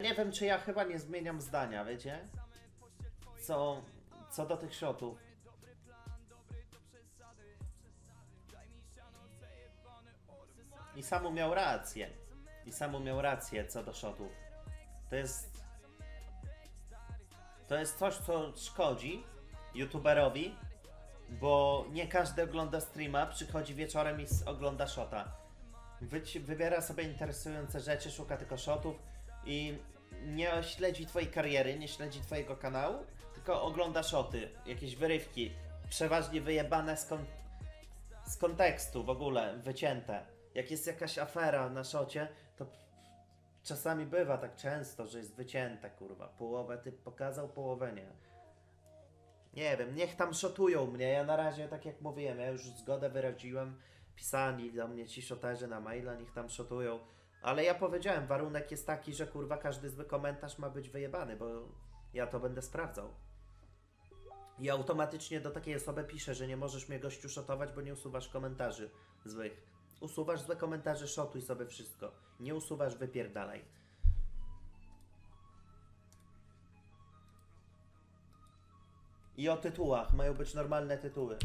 Nie wiem, czy ja chyba nie zmieniam zdania, wiecie? Co, co do tych shotów. I Samu miał rację. I Samu miał rację co do shotów. To jest... To jest coś, co szkodzi youtuberowi, bo nie każdy ogląda streama, przychodzi wieczorem i ogląda shota. Wyci- wybiera sobie interesujące rzeczy, szuka tylko shotów i nie śledzi twojej kariery, nie śledzi twojego kanału, tylko ogląda shoty, jakieś wyrywki, przeważnie wyjebane z, kon- z kontekstu w ogóle, wycięte. Jak jest jakaś afera na szocie, to czasami bywa tak często, że jest wycięte, kurwa. Połowę typ pokazał, połowę nie. Nie wiem, niech tam szotują mnie. Ja na razie, tak jak mówiłem, ja już zgodę wyraziłem. Pisali do mnie ci szoterzy na maila, niech tam szotują. Ale ja powiedziałem, warunek jest taki, że kurwa każdy zły komentarz ma być wyjebany, bo ja to będę sprawdzał. I automatycznie do takiej osoby piszę, że nie możesz mnie gościu szotować, bo nie usuwasz komentarzy złych. Usuwasz złe komentarze, szotuj sobie wszystko. Nie usuwasz, wypierdalaj. I o tytułach. Mają być normalne tytuły.